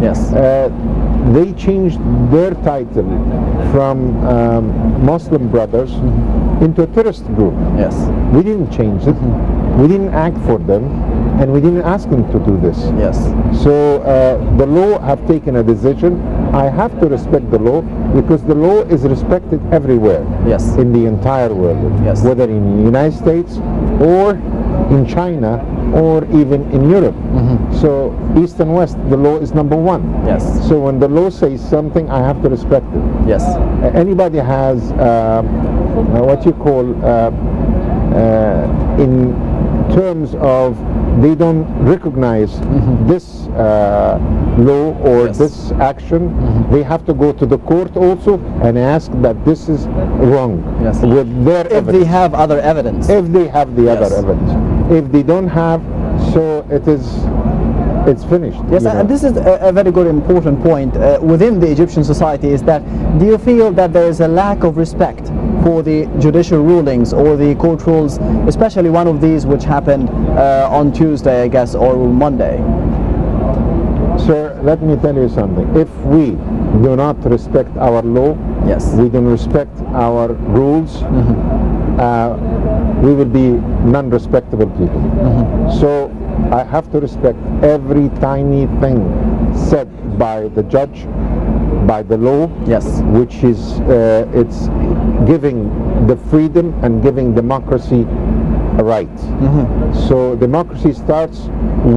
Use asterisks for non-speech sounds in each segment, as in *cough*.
Yes. Uh, they changed their title from um, Muslim Brothers into a terrorist group. Yes. We didn't change it. We didn't act for them, and we didn't ask them to do this. Yes. So uh, the law have taken a decision. I have to respect the law because the law is respected everywhere Yes. in the entire world, Yes. whether in the United States or in China or even in Europe. So East and West, the law is number one. Yes. So when the law says something, I have to respect it. Yes. Uh, anybody has uh, uh, what you call uh, uh, in terms of they don't recognize this uh, law or Yes. this action, they have to go to the court also and ask that this is wrong Yes. with their If they have other evidence. if they have the Yes. other evidence. If they don't have, so it is, it's finished. Yes, you know. and this is a, a very good important point uh, within the Egyptian society is that do you feel that there is a lack of respect for the judicial rulings or the court rules, especially one of these which happened uh, on Tuesday, I guess, or Monday? Sir, let me tell you something. If we do not respect our law, Yes. we don't respect our rules, uh, we will be non-respectable people. So I have to respect every tiny thing said by the judge, by the law, Yes. which is uh, it's giving the freedom and giving democracy a right. So democracy starts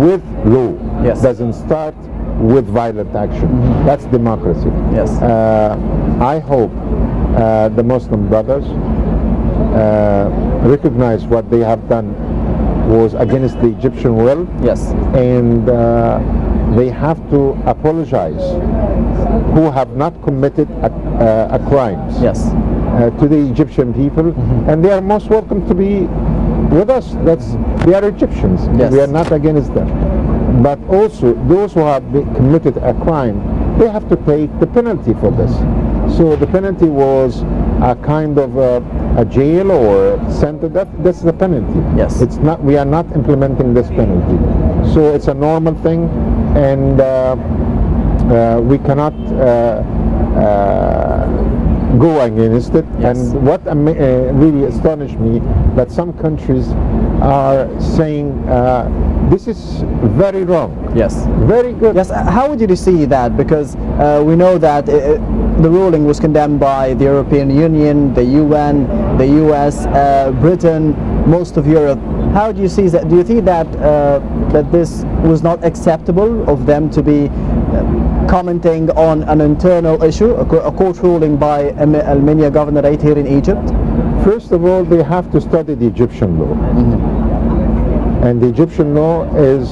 with law. Yes. Doesn't start with violent action. That's democracy. Yes. Uh, I hope uh, the Muslim brothers uh, recognize what they have done was against the Egyptian will Yes. and uh, they have to apologize who have not committed a, uh, a crimes Yes. uh, to the Egyptian people. And they are most welcome to be with us. That's they are Egyptians. Yes. we are not against them. But also those who have committed a crime they have to take the penalty for this. So the penalty was a kind of a, a jail or sent to death that's the penalty. Yes. it's not we are not implementing this penalty. So it's a normal thing and uh, uh, we cannot uh, uh, go against it. Yes. And what uh, really astonished me that some countries are saying uh, this is very wrong. Yes. Very good. Yes, how would you see that? Because uh, we know that uh, the ruling was condemned by the European Union, the UN, the US, uh, Britain, most of Europe. How do you see that? Do you think that uh, that this was not acceptable of them to be uh, commenting on an internal issue, a, court ruling by Al-Minya Governorate here in Egypt? First of all, they have to study the Egyptian law. And the Egyptian law is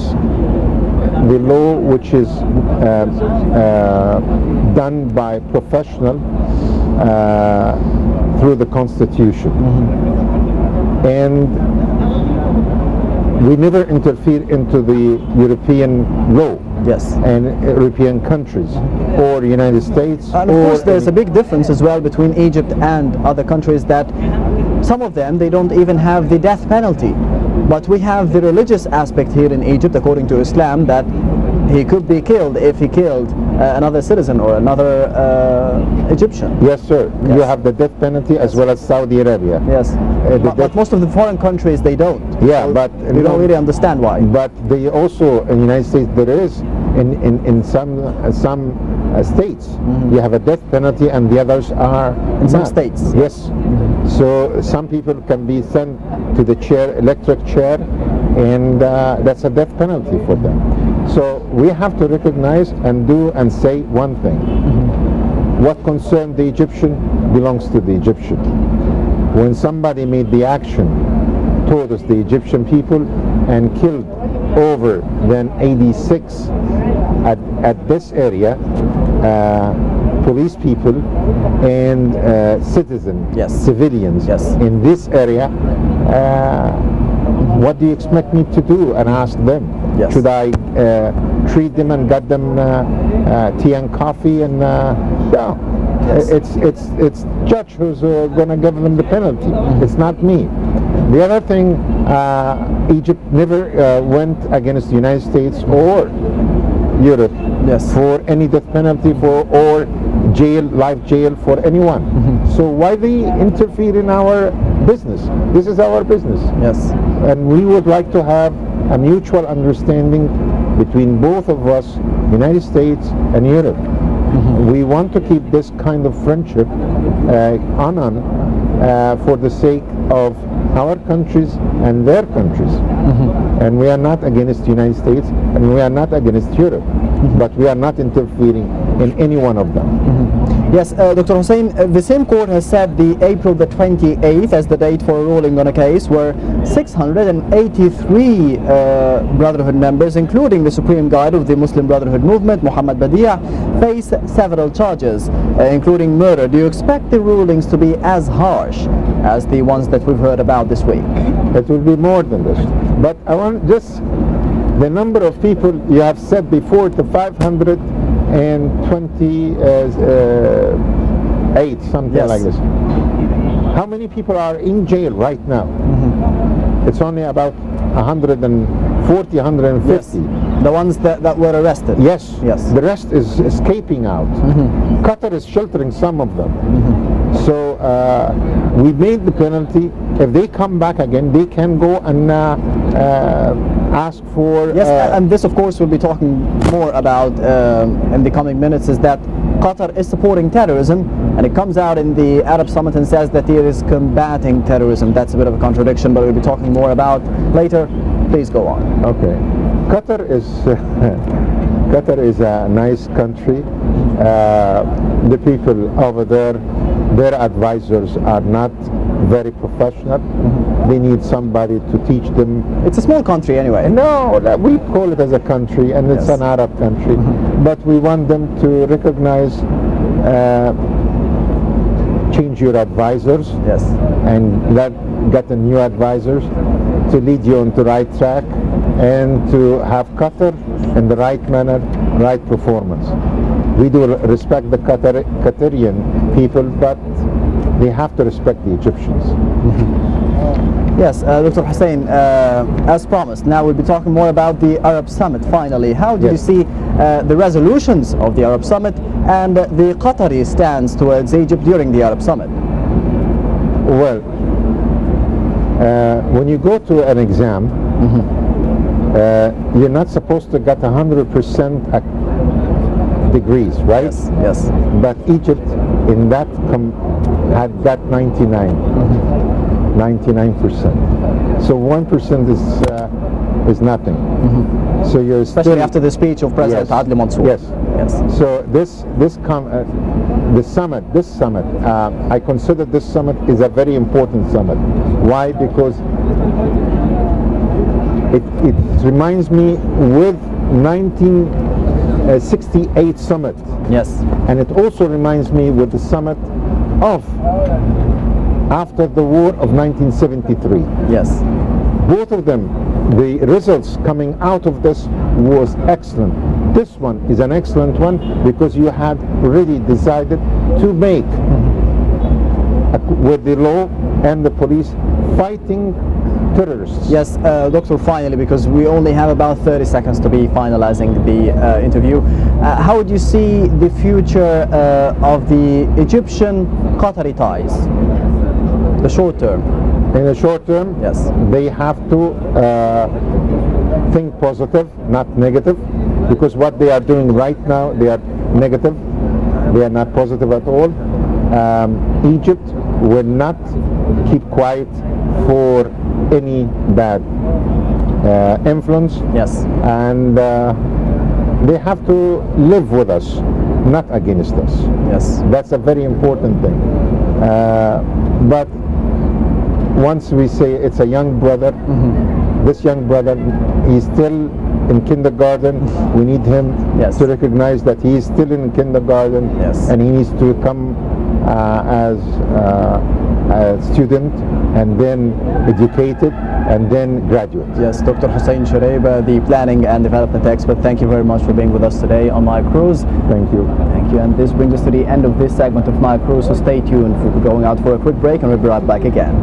the law which is uh, uh, done by professional uh, through the constitution. And we never interfere into the European law Yes. and uh, European countries or United States. And of course, there's a big difference as well between Egypt and other countries that some of them, they don't even have the death penalty. But we have the religious aspect here in Egypt, according to Islam, that he could be killed if he killed uh, another citizen or another uh, Egyptian. Yes, sir. You have the death penalty as well as Saudi Arabia. Yes. the but, but most of the foreign countries, they don't. Yeah, So but we no- don't really understand why. But they also in the United States there is in in, in some uh, some uh, states you have a death penalty and the others are. In some states. Yes. So some people can be sent to the chair, electric chair, and uh, that's a death penalty for them. So we have to recognize and do and say one thing. Mm-hmm. What concerns the Egyptian belongs to the Egyptian. When somebody made the action towards the Egyptian people and killed over than 86 at, at this area, uh, police people and uh, citizens, Yes. civilians Yes. in this area, uh, what do you expect me to do? And ask them. Yes. Should I uh, treat them and get them uh, uh, tea and coffee and uh, no? Yes. It's it's it's judge who's uh, gonna give them the penalty. It's not me. The other thing, uh, Egypt never uh, went against the United States or Europe Yes. for any death penalty for or jail, life jail for anyone. Mm-hmm. So why they interfere in our business? This is our business Yes. and we would like to have a mutual understanding between both of us, United States and Europe. We want to keep this kind of friendship uh, on on uh, for the sake of our countries and their countries. And we are not against the United States and we are not against Europe, but we are not interfering in any one of them. Yes, uh, Dr. Hussein, uh, the same court has set the April the 28th as the date for a ruling on a case where 683 uh, Brotherhood members, including the Supreme Guide of the Muslim Brotherhood movement, Muhammad Badie, face several charges, uh, including murder. Do you expect the rulings to be as harsh as the ones that we've heard about this week? It will be more than this. But I want just the number of people you have said before to 528, something Yes. like this. How many people are in jail right now? It's only about 140, 150. The ones that, that were arrested? Yes. Yes. The rest is escaping out. Qatar is sheltering some of them. So uh, we made the penalty. If they come back again, they can go and uh, uh, ask for. Yes, uh, and this, of course, we'll be talking more about um, in the coming minutes. Is that Qatar is supporting terrorism, and it comes out in the Arab Summit and says that it is combating terrorism. That's a bit of a contradiction, but we'll be talking more about later. Please go on. Okay. Qatar is *laughs* Qatar is a nice country. Uh, the people over there, their advisors are not very professional. They need somebody to teach them. It's a small country anyway. No, we call it as a country, and it's Yes. an Arab country, but we want them to recognize. Uh, change your advisors Yes. and let get the new advisors to lead you on the right track and to have Qatar in the right manner, right performance. We do respect the Qatar, Qatarian people, but they have to respect the Egyptians. Yes, uh, Dr. Hussein, uh, as promised, now we'll be talking more about the Arab Summit finally. How do you see uh, the resolutions of the Arab Summit and uh, the Qatari stance towards Egypt during the Arab Summit? Well, uh, when you go to an exam, uh, you're not supposed to get 100% degrees, right? Yes, yes. But Egypt in that com- had got 99, 99%. So 1% is uh, is nothing. So you're Especially after the speech of President Yes. Adli Mansour. Yes. Yes. So this this com- uh, the summit, this summit, uh, I consider this summit is a very important summit. Why? Because it, it reminds me with 1968 summit, Yes. and it also reminds me with the summit of after the war of 1973 Yes. both of them the results coming out of this was excellent this one is an excellent one because you had already decided to make with the law and the police fighting terrorists Yes, uh, Doctor, finally, because we only have about 30 seconds to be finalizing the uh, interview. Uh, how would you see the future uh, of the Egyptian-Qatari ties? The short term, in the short term yes. they have to uh, think positive not negative because what they are doing right now they are negative they are not positive at all um, Egypt will not keep quiet for any bad uh, influence Yes. and uh, they have to live with us not against us Yes. that's a very important thing. Uh, but once we say it's a young brother, this young brother, he's still in kindergarten. We need him Yes. to recognize that he is still in kindergarten Yes. and he needs to come uh, as uh, a student and then educated and then graduate. Yes, Dr. Hussein Shureib, the planning and development expert. Thank you very much for being with us today on Nile Cruise. Thank you. Thank you. And this brings us to the end of this segment of Nile Cruise. So stay tuned. We're going out for a quick break and we'll be right back again.